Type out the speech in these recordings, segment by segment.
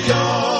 Señor.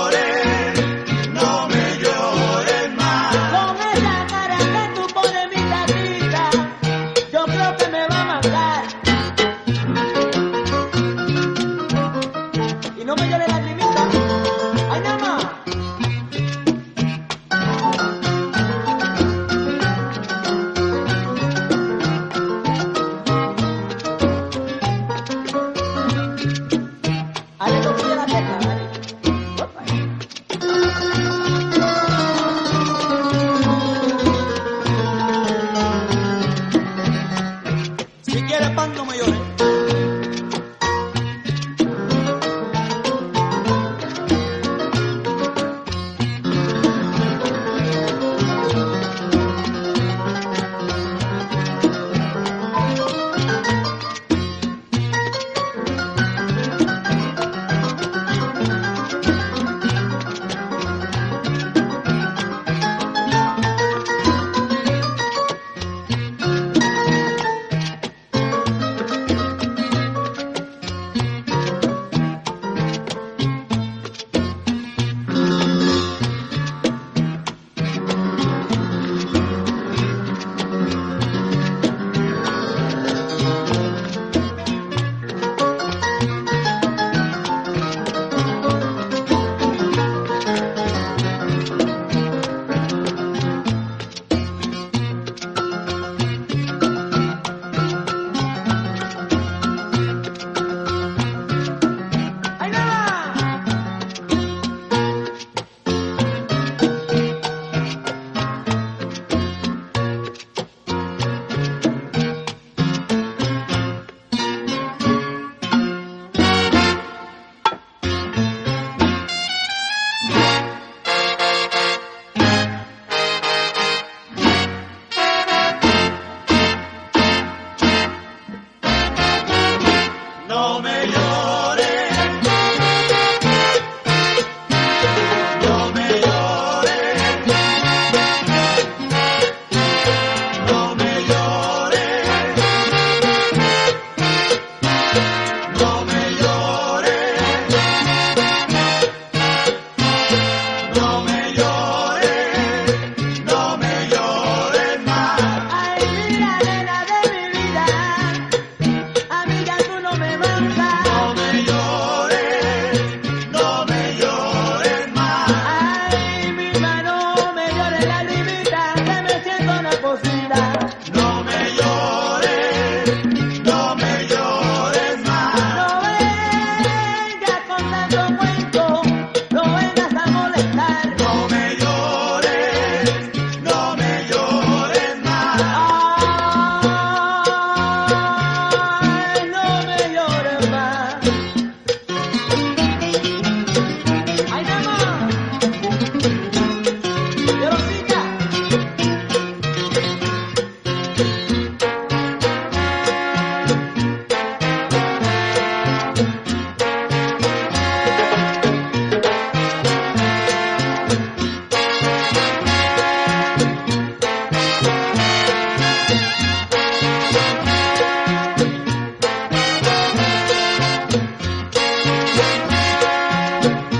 Bye.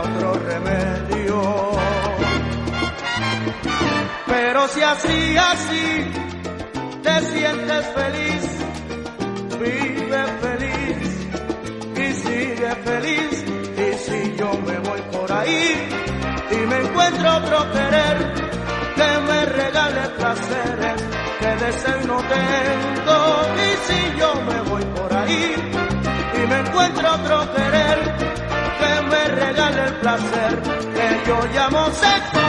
otro remedio. Pero si así, así, te sientes feliz, vive feliz y sigue feliz. Y si yo me voy por ahí y me encuentro otro querer, que me regale placeres que deseo no tengo. Y si yo me voy por ahí y me encuentro otro el placer que yo llamo sexo.